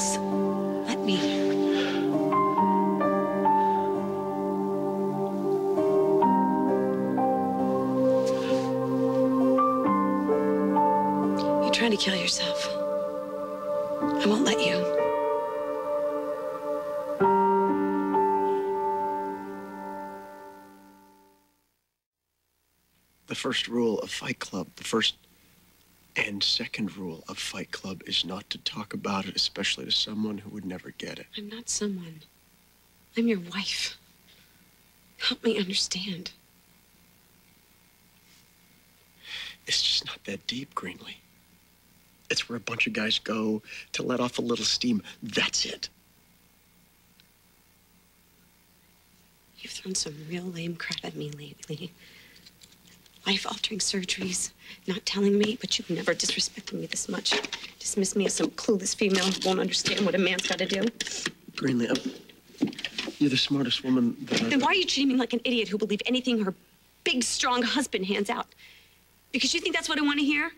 Please, let me. You're trying to kill yourself. I won't let you. The first rule of Fight Club, the first and second rule of Fight Club is not to talk about it, especially to someone who would never get it. I'm not someone. I'm your wife. Help me understand. It's just not that deep, Greenlee. It's where a bunch of guys go to let off a little steam. That's it. You've thrown some real lame crap at me lately. Life altering surgeries, not telling me, but you've never disrespected me this much. Dismiss me as some clueless female who won't understand what a man's got to do. Greenlee, I'm, you're the smartest woman that I've... Then why are you treating me like an idiot who believe anything her big, strong husband hands out? Because you think that's what I want to hear?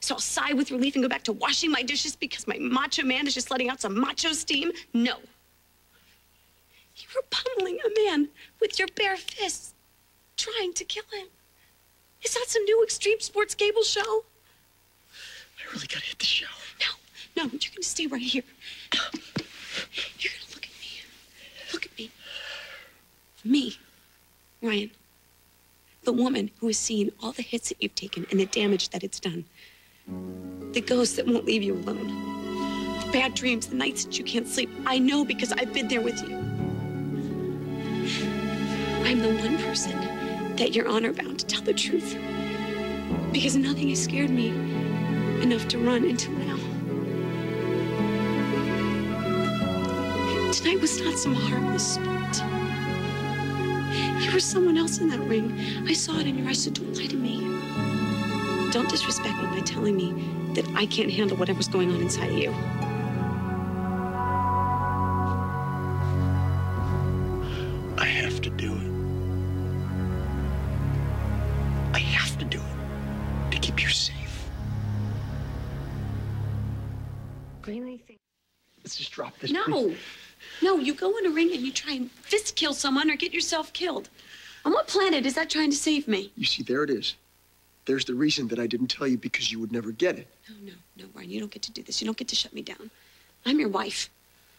So I'll sigh with relief and go back to washing my dishes because my macho man is just letting out some macho steam? No. You were pummeling a man with your bare fists, trying to kill him. Is that some new extreme sports cable show? I really gotta hit the shower. No, no, you're gonna stay right here. You're gonna look at me. Look at me. Me, Ryan. The woman who has seen all the hits that you've taken and the damage that it's done. The ghost that won't leave you alone. The bad dreams, the nights that you can't sleep. I know because I've been there with you. I'm the one person that you're honor bound to tell the truth. Because nothing has scared me enough to run until now. Tonight was not some harmless sport. You were someone else in that ring. I saw it in your eyes, so don't lie to me. Don't disrespect me by telling me that I can't handle whatever's going on inside of you. I have to do it to keep you safe. Let's just drop this. No. please. No, you go in a ring and you try and fist kill someone or get yourself killed. On what planet is that trying to save me? You see, there it is. There's the reason that I didn't tell you because you would never get it. No, no, no, Ryan, you don't get to do this. You don't get to shut me down. I'm your wife.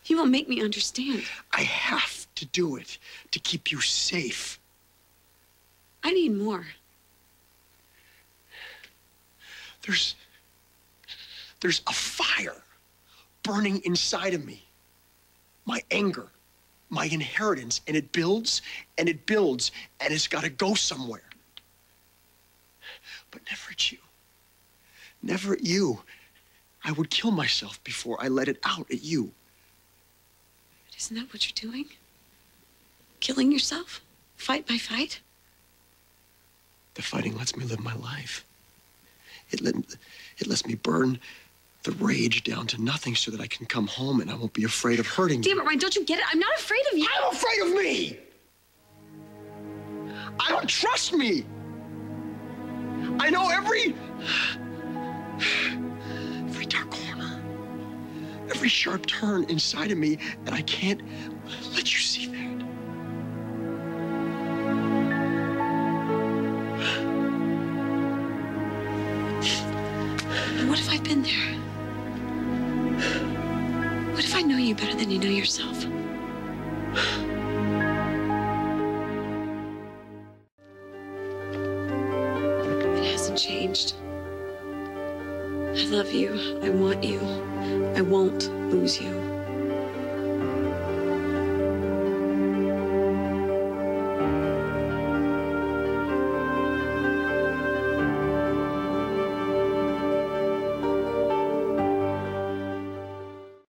You won't make me understand. I have to do it to keep you safe. I need more. There's there's a fire burning inside of me. My anger, my inheritance, and it builds and it builds and it's got to go somewhere. But never at you. Never at you. I would kill myself before I let it out at you. But isn't that what you're doing? Killing yourself? Fight by fight? The fighting lets me live my life. It, let, it lets me burn the rage down to nothing so that I can come home and I won't be afraid of hurting you. Damn it, Ryan, don't you get it? I'm not afraid of you. I'm afraid of me! I don't trust me! I know every. every dark corner, every sharp turn inside of me, and I can't let you see that. Been there? What if I know you better than you know yourself? It hasn't changed. I love you. I want you. I won't lose you.